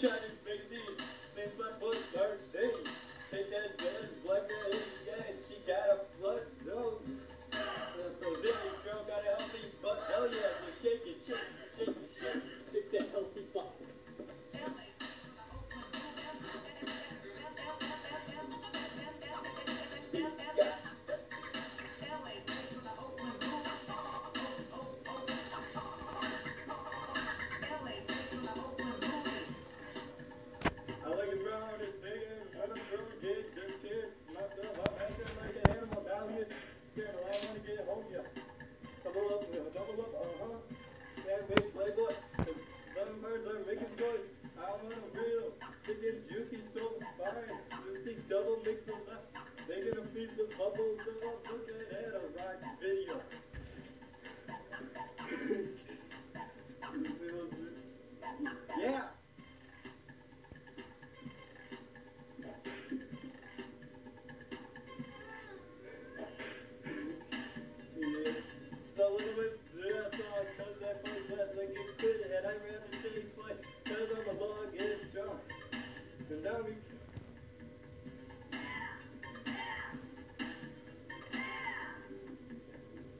Chinese magazine.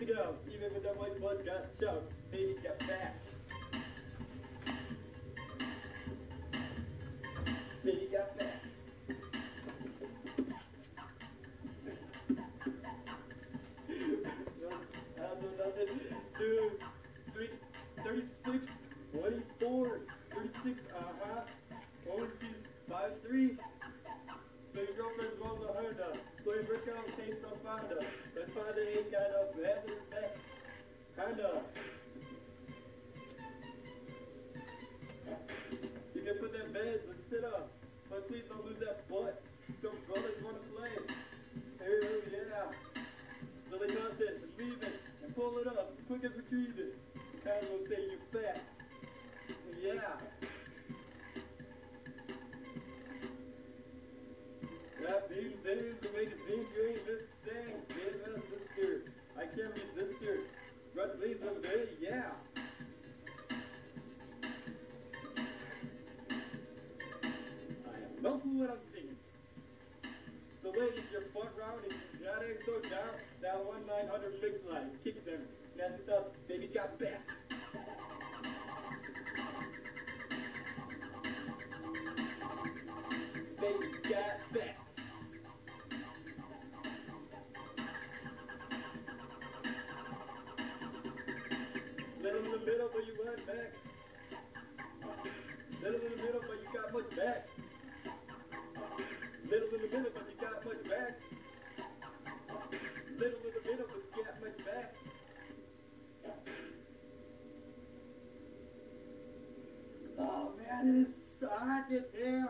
It out, even with that white blood got shocked, baby got back. Baby got back. Dude, three, 36, 24, 36, uh-huh. Oh, she's 5'3". So your girlfriend's rolling a Honda. Playing brick out, came so Fonda. But Fonda ain't got a bad in the back. Honda. You can put that beds and sit-ups. But please don't lose that butt. So brothers want to play. Hell yeah. So they toss it leave it and pull it up, quick as retrieve it. So kind will say you fat. This thing. Sister. I can't resist her. Red leaves over there, yeah. I clue what I'm singing. So ladies, your front round and got it so down, that one nine hundred fixed line. Kick them. It up. Baby got back. The middle, but you went back. Little in the middle, but you got much back. Little in the middle, but you got much back. Little in the middle, but you got much back. Oh man, it is so hot in here.